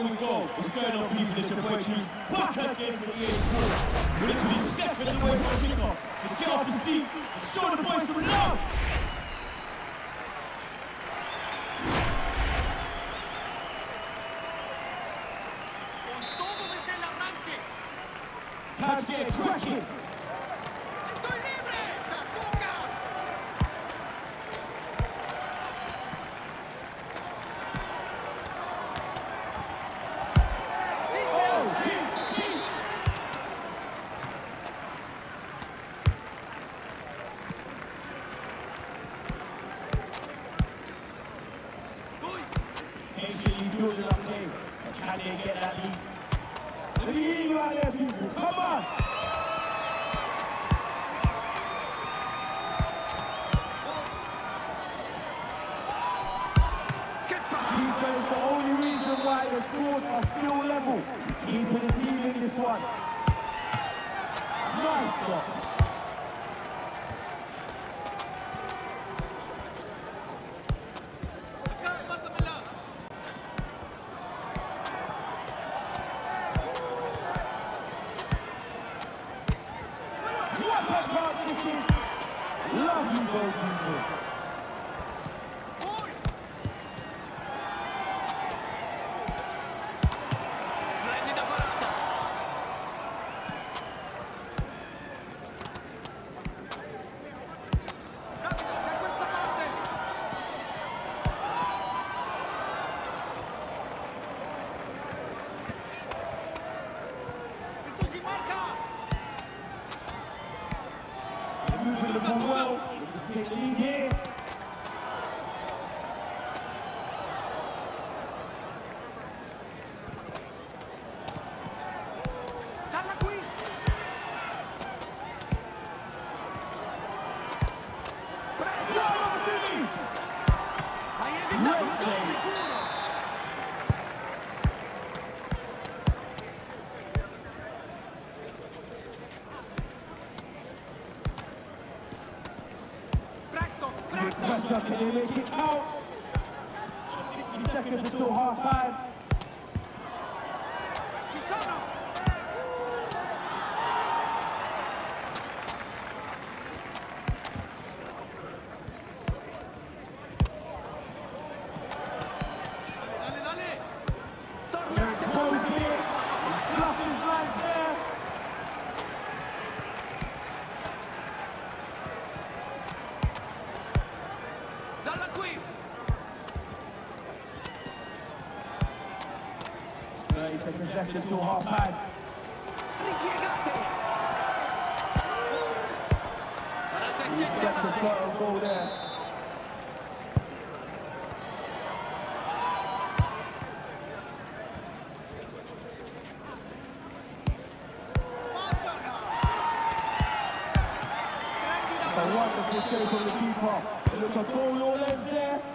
here we go. What's going on, people? It's your boy Cheese back again for the EA Sports. We're literally seconds away from kickoff. So get off your seats and show the boys some love. Con todo desde el arranque. Time to get cracking. Can they get that lead? Let me hear you out there, people. Come on. Defense the only reason why the scores are still level. Keeping the team in this one. Nice stop. Love They make it? 60 seconds until half time. Ci 30 seconds until half time. Ripiegate. Parata Set the third goal there. A wonderful save from the keeper. It looks a goal all there.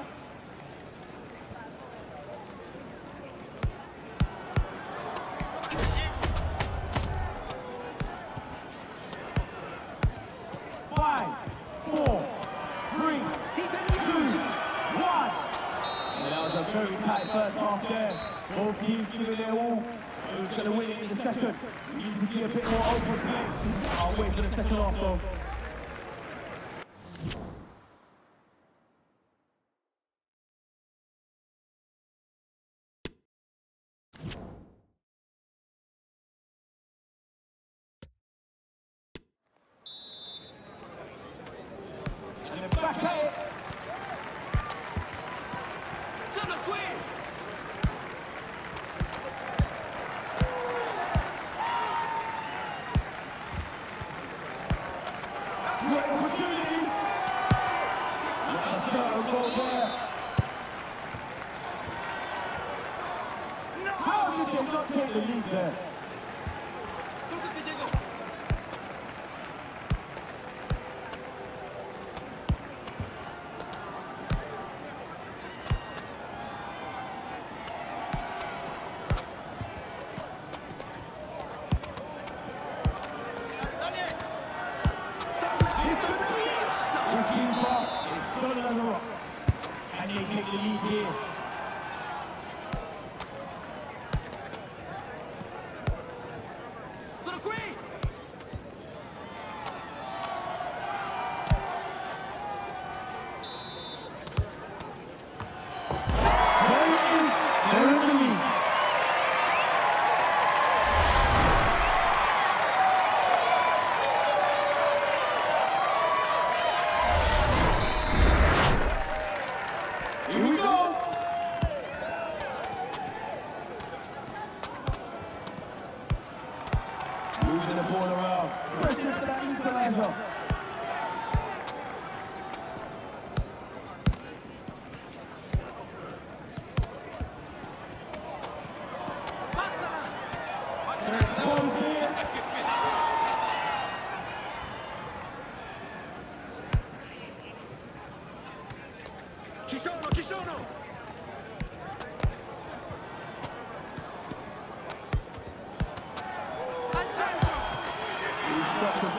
Both teams giving their all. Who's going to win in the second? We need to see a bit more open play. I'll wait for the second half though. And then back at it. Sono qui. Great opportunity. Let's go, go there. They not take the lead there? Sono qui!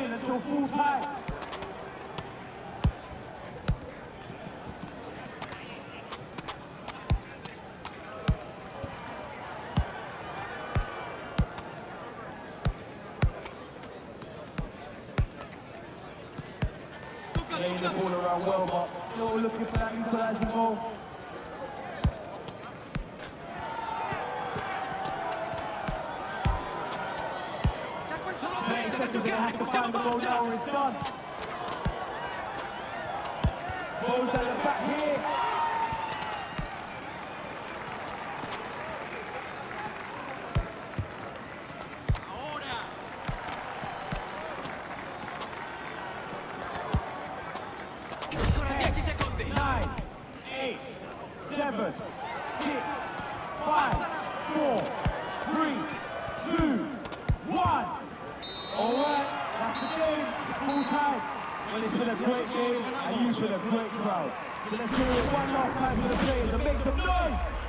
remaining until full time. Playing the ball around well, but still looking for that equalizing goal. the final ball now is done. Ball's at the back here. Nine, eight, seven, Time. Well, it's been a great game, and you've been a great crowd. So let's do it one last time for the players and make some noise.